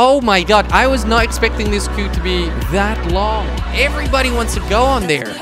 Oh my god, I was not expecting this queue to be that long. Everybody wants to go on there.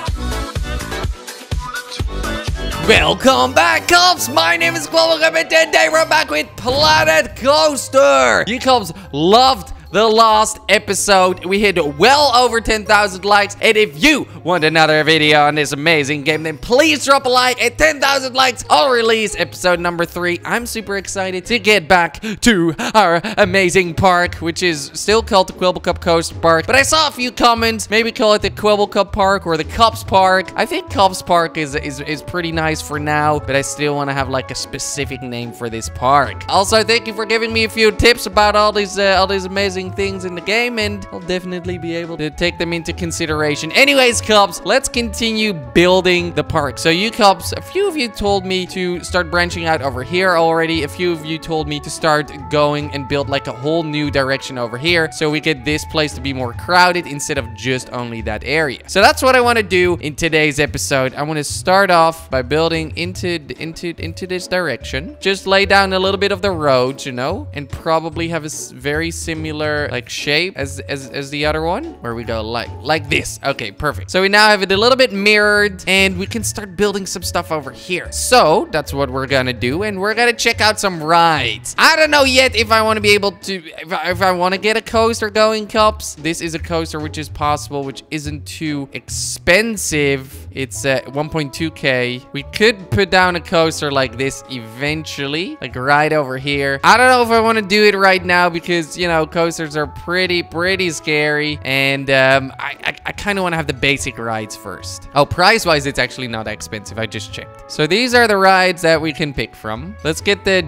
Welcome back, Cubs! My name is Global and today we're back with Planet Coaster! You Cubs loved the last episode. We hit well over 10,000 likes. And if you want another video on this amazing game, then please drop a like. At 10,000 likes, I'll release episode number three. I'm super excited to get back to our amazing park, which is still called the Kwebbelkop Coaster Park. But I saw a few comments. Maybe call it the Kwebbelkop Park or the Cubs Park. I think Cubs Park is, is, is pretty nice for now, but I still want to have like a specific name for this park. Also, thank you for giving me a few tips about all these, uh, all these amazing things in the game, and I'll definitely be able to take them into consideration. Anyways, Cubs, let's continue building the park. So you Cubs, a few of you told me to start branching out over here already. A few of you told me to start going and build like a whole new direction over here so we get this place to be more crowded instead of just only that area. So that's what I want to do in today's episode. I want to start off by building into into into this direction. Just lay down a little bit of the road, you know, and probably have a very similar like shape as, as, as the other one where we go like, like this. Okay, perfect. So we now have it a little bit mirrored and we can start building some stuff over here. So that's what we're gonna do. And we're gonna check out some rides. I don't know yet if I want to be able to, if I, if I want to get a coaster going, Cubs. This is a coaster which is possible, which isn't too expensive. It's at 1.2k. We could put down a coaster like this eventually, like right over here. I don't know if I want to do it right now because, you know, coasters are pretty, pretty scary. And um, I, I, I kind of want to have the basic rides first. Oh, price-wise, it's actually not that expensive. I just checked. So these are the rides that we can pick from. Let's get the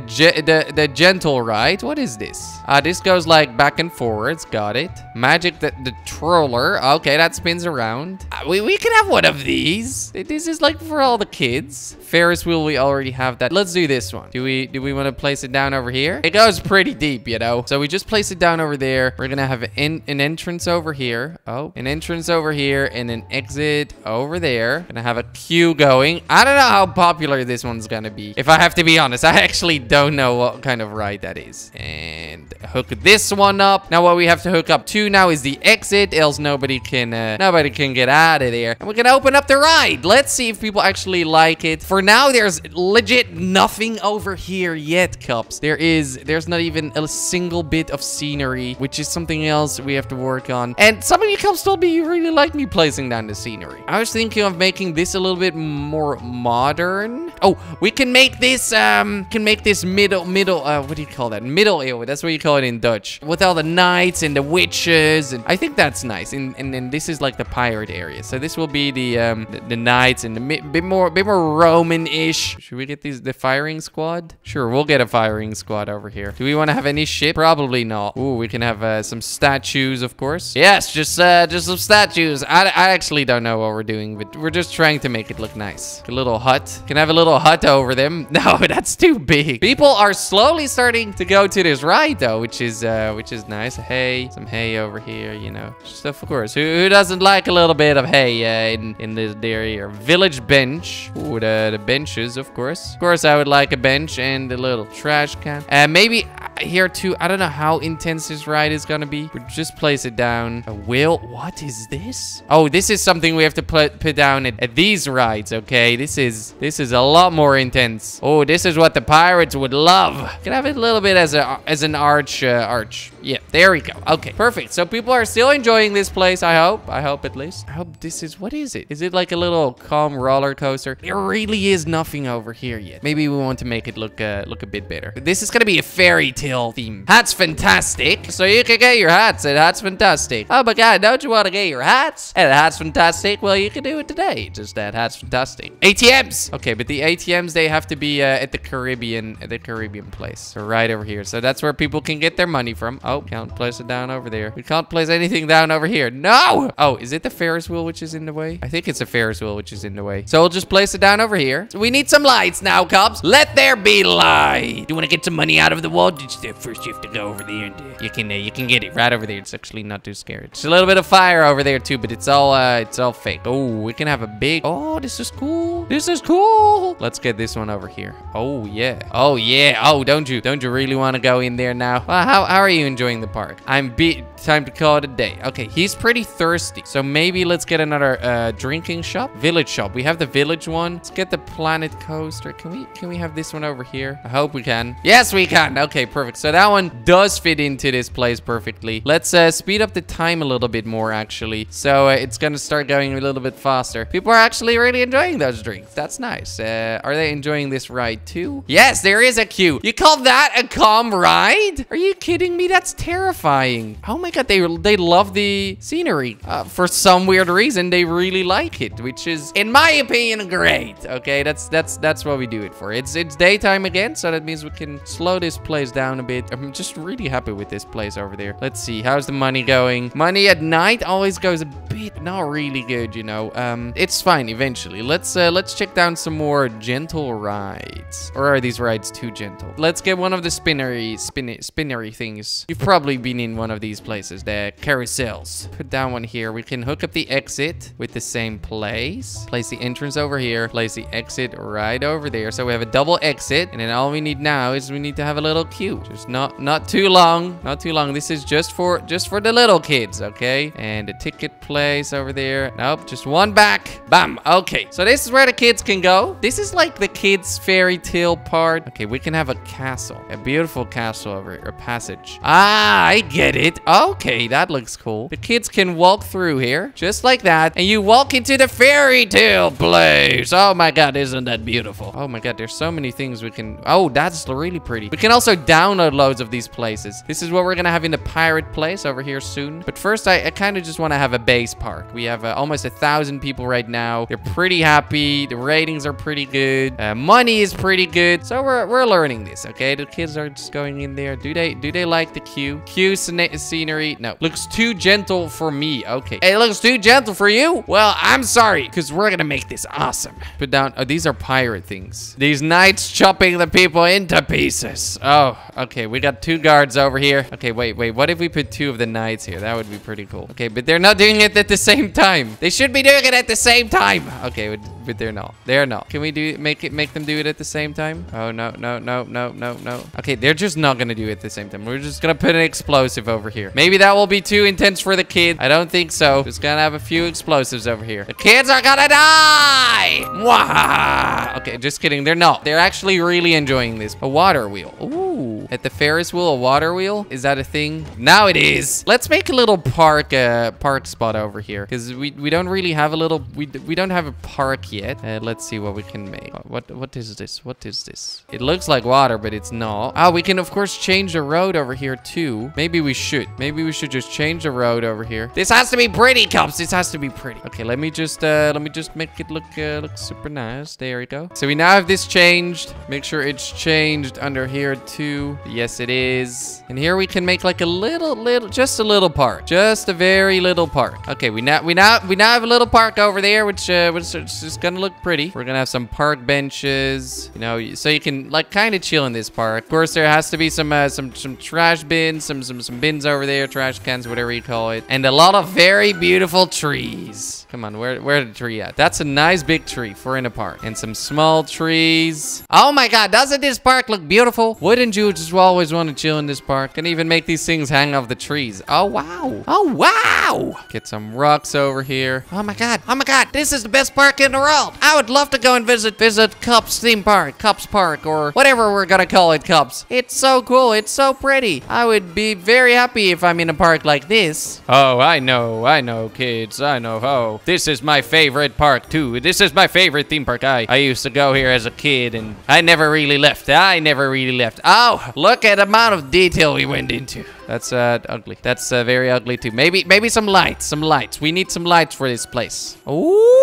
the, the gentle ride. What is this? Uh, this goes like back and forwards. Got it. Magic the, the troller. Okay, that spins around. Uh, we, we can have one of these. This is like for all the kids. Ferris wheel, we already have that. Let's do this one. Do we do we want to place it down over here? It goes pretty deep, you know. So we just place it down over there. We're gonna have an, an entrance over here. Oh, an entrance over here and an exit over there. Gonna have a queue going. I don't know how popular this one's gonna be. If I have to be honest, I actually don't know what kind of ride that is. And hook this one up. Now what we have to hook up to now is the exit, else nobody can uh, nobody can get out of there. And we're gonna open up the ride. Let's see if people actually like it. For now, there's legit nothing over here yet, Cubs. There is, there's not even a single bit of scenery which is something else we have to work on. And some of you told me you really like me placing down the scenery. I was thinking of making this a little bit more modern. Oh, we can make this, um, can make this middle, middle, uh, what do you call that? Middle age. That's what you call it in Dutch. With all the knights and the witches. And I think that's nice. And, and then this is like the pirate area. So this will be the, um, the, the knights and the bit more, bit more Roman-ish. Should we get these, the firing squad? Sure, we'll get a firing squad over here. Do we want to have any ship? Probably not. Ooh, we can have uh, some statues, of course. Yes, just uh, just some statues. I, I actually don't know what we're doing, but we're just trying to make it look nice. A little hut. Can have a little hut over them. No, that's too big. People are slowly starting to go to this ride, though, which is uh, which is nice. Hay, some hay over here, you know. Stuff, of course. Who, who doesn't like a little bit of hay uh, in, in this area? Village bench. Ooh, the, the benches, of course. Of course, I would like a bench and a little trash can. Uh, maybe here, too, I don't know how intense this ride is gonna be. we just place it down. A wheel. What is this? Oh, this is something we have to put, put down at, at these rides, okay? This is this is a lot more intense. Oh, this is what the pirates would love. Can have it a little bit as a as an arch uh, arch. Yeah, there we go. Okay, perfect. So people are still enjoying this place, I hope. I hope at least. I hope this is, what is it? Is it like a little calm roller coaster? There really is nothing over here yet. Maybe we want to make it look uh, look a bit better. This is gonna be a fairy tale theme. That's fantastic. So you can get your hats and that's fantastic. Oh my god, don't you want to get your hats? And that's fantastic. Well, you can do it today. Just that hat's fantastic. ATMs. Okay, but the ATMs, they have to be uh, at the Caribbean, at the Caribbean place. So right over here. So that's where people can get their money from. Oh, can't place it down over there. We can't place anything down over here. No! Oh, is it the Ferris wheel which is in the way? I think it's a Ferris wheel which is in the way. So we'll just place it down over here. So we need some lights now, cubs. Let there be light. Do you want to get some money out of the stuff. First, you have to go over there and you can you can get it right over there. It's actually not too scary. It's a little bit of fire over there too, but it's all uh, it's all fake. Oh, we can have a big. Oh, this is cool. This is cool. Let's get this one over here. Oh yeah. Oh yeah. Oh, don't you don't you really want to go in there now? Well, how how are you enjoying the park? I'm beat. Time to call it a day. Okay, he's pretty thirsty, so maybe let's get another uh, drinking shop, village shop. We have the village one. Let's get the planet coaster. Can we can we have this one over here? I hope we can. Yes, we can. Okay, perfect. So that one does fit into this place perfectly. Let's uh, speed up the time a little bit more, actually. So uh, it's gonna start going a little bit faster. People are actually really enjoying those drinks. That's nice. Uh, are they enjoying this ride too? Yes, there is a queue. You call that a calm ride? Are you kidding me? That's terrifying. Oh my god, they they love the scenery. Uh, for some weird reason, they really like it, which is, in my opinion, great. Okay, that's that's that's what we do it for. It's it's daytime again, so that means we can slow this place down a bit. I'm just really happy with this place over there. Let's see, how's the money going? Money at night always goes a bit not really good, you know. Um, it's fine eventually. Let's uh, let's check down some more gentle rides. Or are these rides too gentle? Let's get one of the spinnery spinny spinnery things. You've probably been in one of these places, the carousels. Put down one here. We can hook up the exit with the same place. Place the entrance over here. Place the exit right over there. So we have a double exit. And then all we need now is we need to have a little queue. Just not not too long. Not too long. This is just for just for the little kids, okay? And the ticket place over there. Nope, just one back. Bam. Okay. So this is where the kids can go. This is like the kids fairy tale part. Okay, we can have a castle. A beautiful castle over here. A passage. Ah, I get it. Okay, that looks cool. The kids can walk through here just like that. And you walk into the fairy tale place. Oh my god, isn't that beautiful? Oh my god, there's so many things we can... Oh, that's really pretty. We can also download loads of these places. This is what we're gonna have in the pirate place over here soon. But first, I, I kind of just want to have a base park. We have uh, almost a thousand people right now. They're pretty happy. The ratings are pretty good. Uh, money is pretty good. So we're, we're learning this, okay? The kids are just going in there. Do they do they like the queue? Queue scenery? No. Looks too gentle for me. Okay. It looks too gentle for you? Well, I'm sorry, because we're gonna make this awesome. Put down, oh, these are pirate things. These knights chopping the people into pieces. Oh, okay, we got two guards over here. Okay, wait, wait, what if we put two of the knights here? That would be pretty cool. Okay, but they're not doing it at the same time. They should be doing it at the same time. Okay, but, but they're not. They're not. Can we do make it make them do it at the same time? Oh, no, no, no, no, no, no. Okay, they're just not gonna do it at the same time. We're just gonna put an explosive over here. Maybe that will be too intense for the kid. I don't think so. Just gonna have a few explosives over here. The kids are gonna die! Mwah! Okay, just kidding. They're not. They're actually really enjoying this. A water wheel. Ooh. At the Ferris wheel, a water wheel? Is that a thing? Now it is. Let's make a little park uh, park spot over here. Because we, we don't really have a little... We, we don't have a park yet. Uh, let's see what we can make. What What is this? What is this? It looks like water, but it's not. Oh, we can, of course, change the road over here, too. Maybe we should. Maybe we should just change the road over here. This has to be pretty, cubs. This has to be pretty. Okay, let me just uh, let me just make it look uh, look super nice. There we go. So we now have this changed. Make sure it's changed under here too. Yes, it is. And here we can make like a little, little, just a little park. Just a very little park. Okay, we now we now we now have a little park over there, which uh, which is just gonna look pretty. We're gonna have some park benches, you know, so you can like kind of chill in this park. Of course, there has to be some uh, some some trash bins, some some some bins over there, trash cans, whatever you call it, and a lot of very beautiful trees. Come on, where where the tree at? That's a nice big tree for in a park, and some small trees. Oh my God, doesn't this park look beautiful? Wouldn't you just always want to chill in this park? Can even make these things hang off the trees. Oh wow. Oh wow. Get some rocks over here. Oh my God. Oh my God. This is the best park in the world. I would love to go and visit visit Cubs theme park, Cubs Park, or whatever we're gonna call it, Cubs. It's so cool. It's so pretty. I would be very happy if I'm in a park like this. Oh, I know. I know, kids. I know. Oh, this is my favorite park too. This is my favorite theme park. I I used to go here as a kid, and I never really left. I never really left. Oh, look at the amount of detail we went into. That's uh, ugly. That's uh, very ugly too. Maybe maybe some lights. Some lights. We need some lights for this place. Ooh,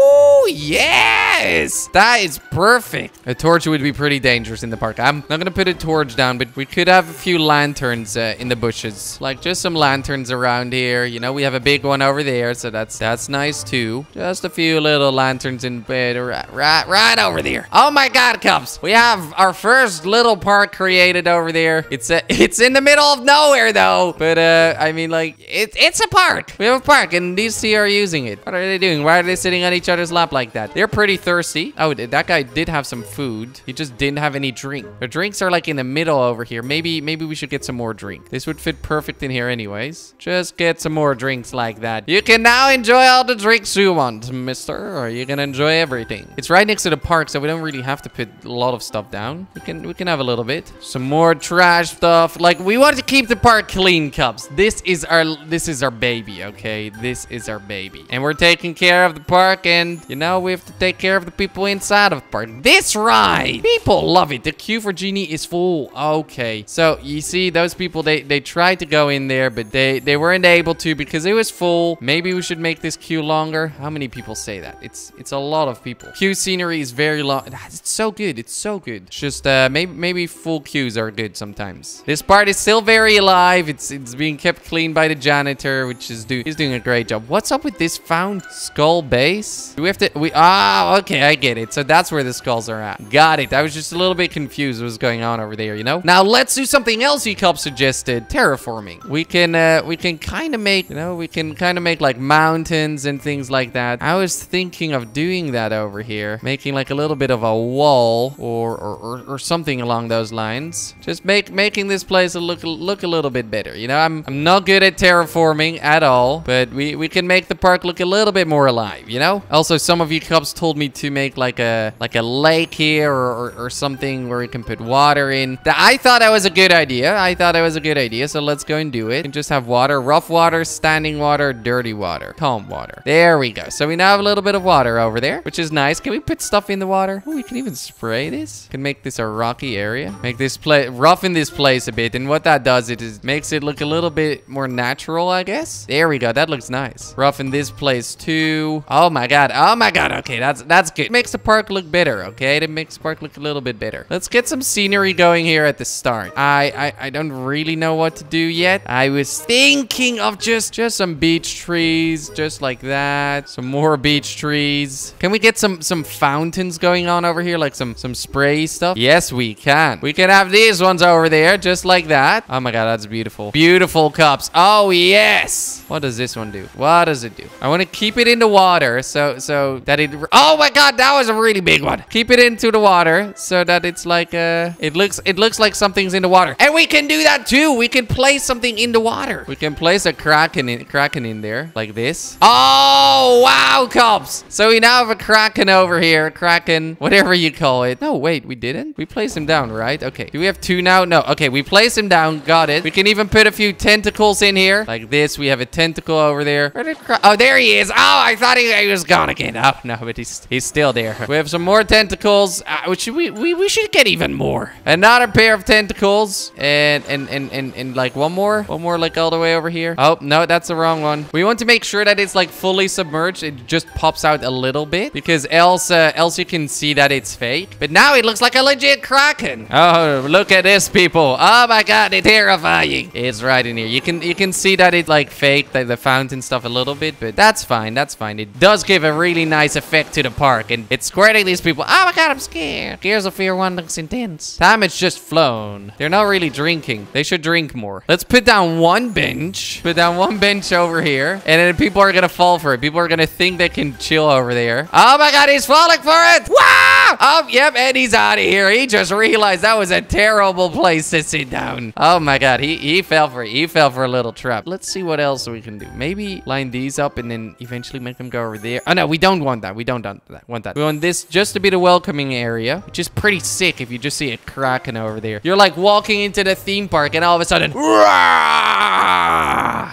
Oh, yes! That is perfect. A torch would be pretty dangerous in the park. I'm not gonna put a torch down, but we could have a few lanterns uh, in the bushes. Like, just some lanterns around here. You know, we have a big one over there, so that's that's nice, too. Just a few little lanterns in bed right, right, right over there. Oh, my God, Cubs. We have our first little park created over there. It's a, it's in the middle of nowhere, though. But, uh, I mean, like, it, it's a park. We have a park, and these two are using it. What are they doing? Why are they sitting on each other's lap like that? They're pretty thirsty. Oh, that guy did have some food. He just didn't have any drink. The drinks are like in the middle over here. Maybe maybe we should get some more drink. This would fit perfect in here anyways. Just get some more drinks like that. You can now enjoy all the drinks you want, mister, or you can enjoy everything. It's right next to the park, so we don't really have to put a lot of stuff down. We can we can have a little bit. Some more trash stuff. Like we want to keep the park clean, Cubs. This is our this is our baby, okay? This is our baby. And we're taking care of the park and you know, we have to take care of the people inside of the park. This ride! People love it. The queue for Genie is full. Okay. So, you see, those people, they, they tried to go in there, but they, they weren't able to because it was full. Maybe we should make this queue longer. How many people say that? It's it's a lot of people. Queue scenery is very long. It's so good. It's so good. It's just, uh, maybe, maybe full queues are good sometimes. This part is still very alive. It's it's being kept clean by the janitor, which is do he's doing a great job. What's up with this found skull base? Do we have to, we, ah, okay, I get it. So that's where the skulls are at. Got it. I was just a little bit confused what's going on over there, you know? Now let's do something else Eclipse suggested, terraforming. We can, uh, we can kind of make, you know, we can kind of make like mountains and things like that. I was thinking of doing that over here, making like a little bit of a wall or, or, or, or something along those lines. Just make, making this place look, look a little bit better. You know, I'm, I'm not good at terraforming at all, but we, we can make the park look a little bit more alive, you know? Also, some of you cubs told me to make like a like a lake here or, or, or something where we can put water in. I thought that was a good idea. I thought that was a good idea, so let's go and do it. And just have water, rough water, standing water, dirty water, calm water. There we go. So we now have a little bit of water over there, which is nice. Can we put stuff in the water? Oh, we can even spray this. Can make this a rocky area. Make this place roughen this place a bit. And what that does, it is makes it look a little bit more natural, I guess. There we go. That looks nice. Roughen this place too. Oh my god. Oh my god. Okay, that's that's good. Makes the park look better, okay? It makes the park look a little bit better. Let's get some scenery going here at the start. I, I I don't really know what to do yet. I was thinking of just just some beach trees, just like that. Some more beach trees. Can we get some some fountains going on over here, like some some spray stuff? Yes, we can. We can have these ones over there, just like that. Oh my god, that's beautiful. Beautiful cubs. Oh yes. What does this one do? What does it do? I want to keep it in the water so so that it Oh my god, that was a really big one. Keep it into the water so that it's like uh it looks it looks like something's in the water. And we can do that too. We can place something in the water. We can place a kraken in kraken in there like this. Oh wow, cubs. So we now have a kraken over here. Kraken, whatever you call it. No, wait, we didn't. We placed him down, right? Okay. Do we have two now? No. Okay, we placed him down. Got it. We can even put a few tentacles in here like this. We have a tentacle over there. Where did oh, there he is. Oh, I thought he, he was gone again. Oh, no, but he's he's still there. We have some more tentacles. Uh, which we, we we should get even more. Another pair of tentacles and and and and and like one more, one more like all the way over here. Oh no, that's the wrong one. We want to make sure that it's like fully submerged. It just pops out a little bit because else uh, else you can see that it's fake. But now it looks like a legit kraken. Oh, look at this, people. Oh my god, it's terrifying. It's right in here. You can you can see that it like fake, like the fountain stuff a little bit, but that's fine. That's fine. It does give a really nice effect to the park, and it's squirting these people. Oh my god, I'm scared. Gears of Fear 1 looks intense. Time it's just flown. They're not really drinking. They should drink more. Let's put down one bench. Put down one bench over here, and then people are gonna fall for it. People are gonna think they can chill over there. Oh my god, he's falling for it. Wow! Oh, yep, and he's out of here. He just realized that was a terrible place to sit down. Oh my god, he, he fell for it. He fell for a little trap. Let's see what else we can do. Maybe line these up and then eventually make them go over there. Oh no, we don't want that. We don't want that. We want this just to be the welcoming area, which is pretty sick if you just see it cracking over there. You're like walking into the theme park and all of a sudden,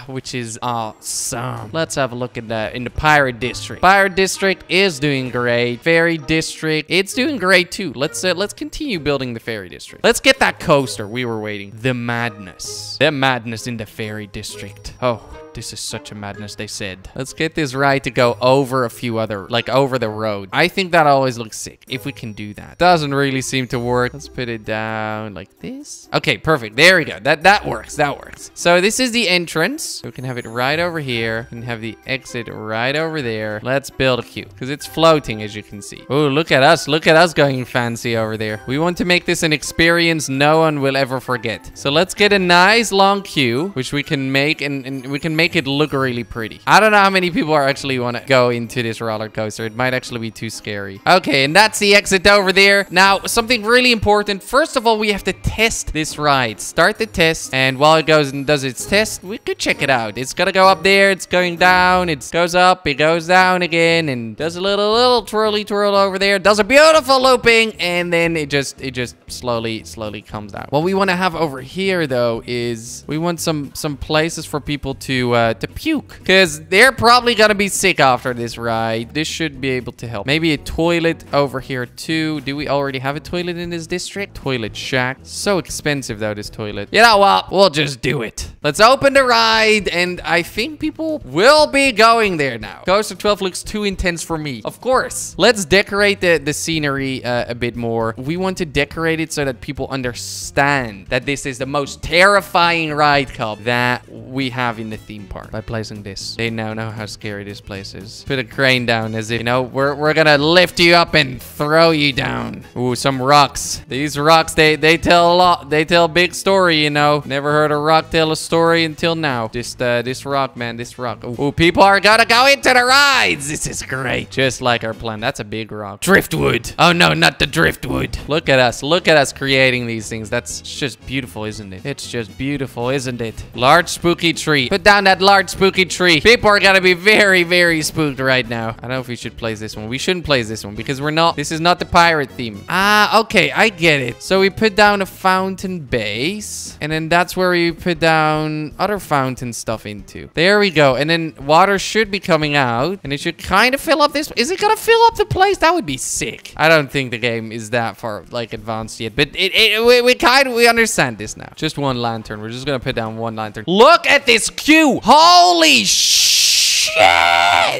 which is awesome. Let's have a look at that in the pirate district. Pirate district is doing great. Fairy district, it's doing great too. Let's uh, let's continue building the fairy district. Let's get that coaster we were waiting. The madness. The madness in the fairy district. Oh, this is such a madness, they said. Let's get this right to go over a few other like over the road. I think that always looks sick if we can do that. Doesn't really seem to work. Let's put it down like this. Okay, perfect. There we go. That that works. That works. So this is the entrance. We can have it right over here and have the exit right over there. Let's build a queue because it's floating as you can see. Oh, look at us. Look at us going fancy over there. We want to make this an experience no one will ever forget. So let's get a nice long queue, which we can make and, and we can make it look really pretty. I don't know how many people are actually want to go into this roller coaster. It might actually be too scary. Okay, and that's the exit over there. Now, something really important. First of all, we have to test this ride. Start the test, and while it goes and does its test, we could check it out. It's gonna go up there, it's going down, it goes up, it goes down again, and does a little, little twirly twirl over there, does a beautiful looping, and then it just, it just slowly, slowly comes down. What we want to have over here, though, is we want some, some places for people to, uh, to puke, because they're probably gonna be sick after this ride. This should be able to help. Maybe a toilet over here, too. Do we already have a toilet in this district? Toilet shack. So expensive, though, this toilet. You know what? We'll just do it. Let's open the ride, and I think people will be going there now. Coaster 12 looks too intense for me. Of course. Let's decorate the, the scenery uh, a bit more. We want to decorate it so that people understand that this is the most terrifying ride cup that we have in the theme park by placing this. They now know how scary this place is. Put a crane down as if, you know, we're, we're gonna lift you up and throw you down. Ooh, some rocks. These rocks, they, they tell a lot. They tell a big story, you know. Never heard a rock tell a story until now. Just, uh, this rock, man, this rock. Ooh, people are gonna go into the rides. This is great. Just like our plan. That's a big rock. Driftwood. Oh, no, not the driftwood. Look at us. Look at us creating these things. That's just beautiful, isn't it? It's just beautiful, isn't it? Large spooky tree. Put down that large spooky tree. People are gonna be very, very spooked right now. I don't know if we should place this one. We shouldn't place this one because we're not, this is not the pirate theme. Ah, okay, I get it. So we put down a fountain base and then that's where we put down other fountain stuff into. There we go. And then water should be coming out and it should kind of fill up this. Is it gonna fill up the place? That would be sick. I don't think the game is that far like advanced yet, but it, it we, we kind of, we understand this now. Just one lantern. We're just gonna put down one lantern. Look at this queue. Holy shit.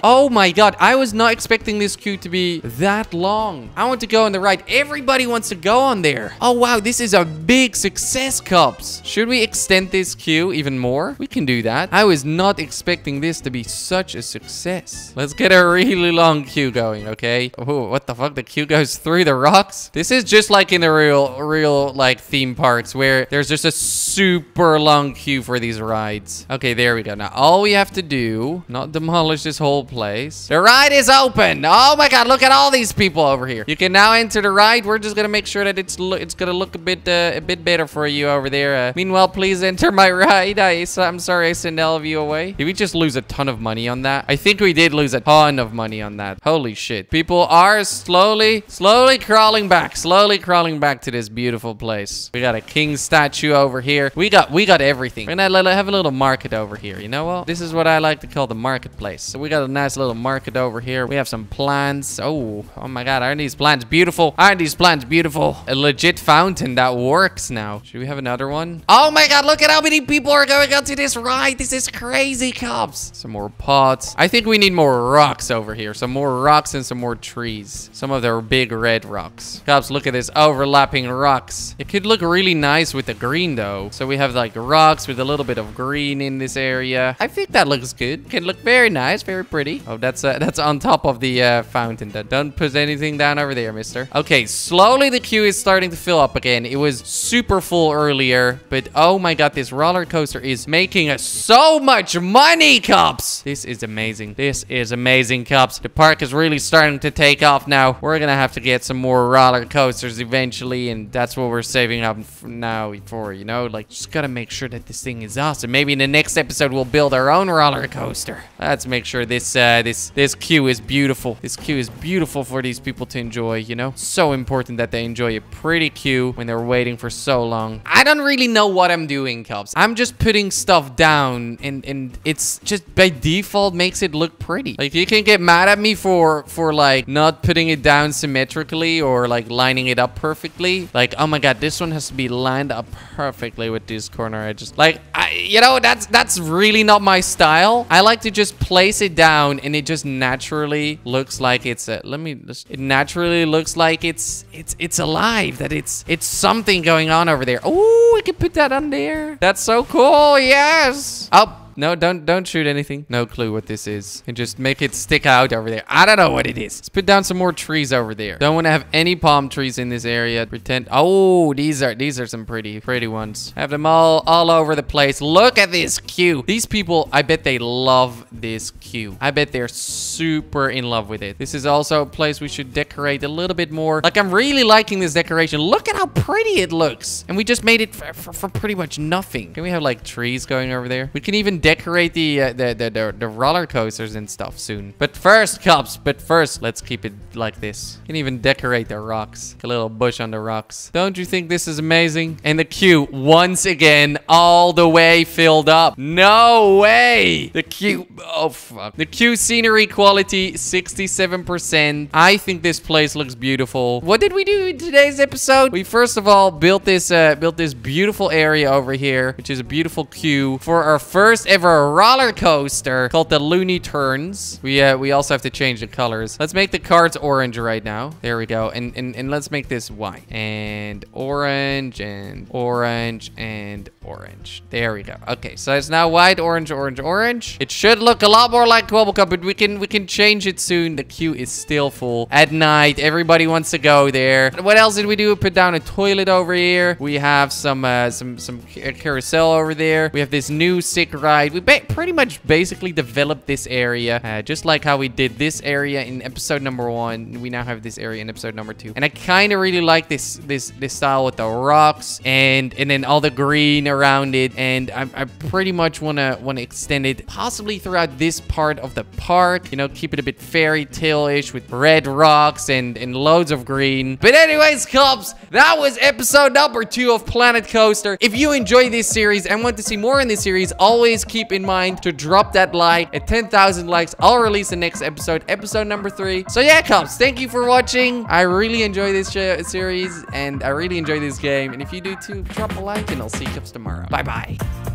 Oh my god, I was not expecting this queue to be that long. I want to go on the ride. Everybody wants to go on there. Oh wow, this is a big success, Cubs. Should we extend this queue even more? We can do that. I was not expecting this to be such a success. Let's get a really long queue going, okay? Oh, what the fuck? The queue goes through the rocks? This is just like in the real, real, like, theme parks where there's just a super long queue for these rides. Okay, there we go. Now, all we have to do, not demolish this whole place. The ride is open. Oh my god, look at all these people over here. You can now enter the ride. We're just gonna make sure that it's it's gonna look a bit uh, a bit better for you over there. Uh, meanwhile, please enter my ride. I, I'm sorry I sent all of you away. Did we just lose a ton of money on that? I think we did lose a ton of money on that. Holy shit. People are slowly, slowly crawling back, slowly crawling back to this beautiful place. We got a king statue over here. We got we got everything. We're gonna have a little market over here. You know what? This is what I like to call the marketplace. So we got a nice little market over here. We have some plants. Oh, oh my god, aren't these plants beautiful? Aren't these plants beautiful? A legit fountain that works now. Should we have another one? Oh my god, look at how many people are going onto this ride. This is crazy, cubs. Some more pots. I think we need more rocks over here. Some more rocks and some more trees. Some of their big red rocks. Cubs, look at this overlapping rocks. It could look really nice with the green though. So we have like rocks with a little bit of green in this area. I think that looks good. Can look very nice, very pretty. Oh, that's uh, that's on top of the uh, fountain. Don't put anything down over there, mister. Okay, slowly the queue is starting to fill up again. It was super full earlier, but oh my god, this roller coaster is making us so much money, cubs. This is amazing. This is amazing, cubs. The park is really starting to take off now. We're gonna have to get some more roller coasters eventually, and that's what we're saving up now for, you know? Like, just gotta make sure that this thing is awesome. Maybe in the next episode, we'll build our own roller coaster. Let's make sure this, uh, this, this queue is beautiful. This queue is beautiful for these people to enjoy, you know? So important that they enjoy a pretty queue when they're waiting for so long. I don't really know what I'm doing, Cubs. I'm just putting stuff down, and, and it's just by default makes it look pretty. Like, you can get mad at me for, for like, not putting it down symmetrically or, like, lining it up perfectly. Like, oh my god, this one has to be lined up perfectly with these corner edges. Like, I, you know, that's that's really not my style. I like to just place it down and it just naturally looks like it's a, let me, just, it naturally looks like it's, it's, it's alive, that it's, it's something going on over there. Oh, we can put that on there. That's so cool. Yes. Oh, no, don't don't shoot anything. No clue what this is. And just make it stick out over there. I don't know what it is. Let's put down some more trees over there. Don't want to have any palm trees in this area. Pretend. Oh, these are these are some pretty pretty ones. Have them all all over the place. Look at this queue. These people, I bet they love this queue. I bet they're super in love with it. This is also a place we should decorate a little bit more. Like I'm really liking this decoration. Look at how pretty it looks. And we just made it for, for, for pretty much nothing. Can we have like trees going over there? We can even decorate the, uh, the, the, the, the, roller coasters and stuff soon. But first, Cubs, but first, let's keep it like this. You can even decorate the rocks. A little bush on the rocks. Don't you think this is amazing? And the queue, once again, all the way filled up. No way! The queue, oh fuck. The queue scenery quality, 67%. I think this place looks beautiful. What did we do in today's episode? We first of all built this, uh, built this beautiful area over here, which is a beautiful queue for our first ever roller coaster called the Looney Turns. We uh, we also have to change the colors. Let's make the cards orange right now. There we go. And, and, and let's make this white. And orange and orange and orange. There we go. Okay, so it's now white, orange, orange, orange. It should look a lot more like Cup, but we can we can change it soon. The queue is still full. At night, everybody wants to go there. What else did we do? Put down a toilet over here. We have some uh, some some carousel over there. We have this new sick ride we pretty much basically developed this area, uh, just like how we did this area in episode number one. We now have this area in episode number two. And I kind of really like this this this style with the rocks and and then all the green around it. And I, I pretty much want to want to extend it possibly throughout this part of the park. You know, keep it a bit fairy tale-ish with red rocks and, and loads of green. But anyways, Cubs, that was episode number two of Planet Coaster. If you enjoy this series and want to see more in this series, always keep in mind to drop that like. At 10,000 likes, I'll release the next episode, episode number three. So yeah, Cubs, thank you for watching. I really enjoy this series, and I really enjoy this game. And if you do too, drop a like, and I'll see you Cubs tomorrow. Bye-bye.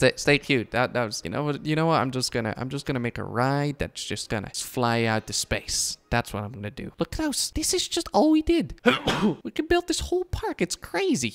Stay, stay cute. That, that was, you know what, you know what? I'm just gonna, I'm just gonna make a ride that's just gonna fly out to space. That's what I'm gonna do. Look, at Klaus, this is just all we did. we can build this whole park. It's crazy.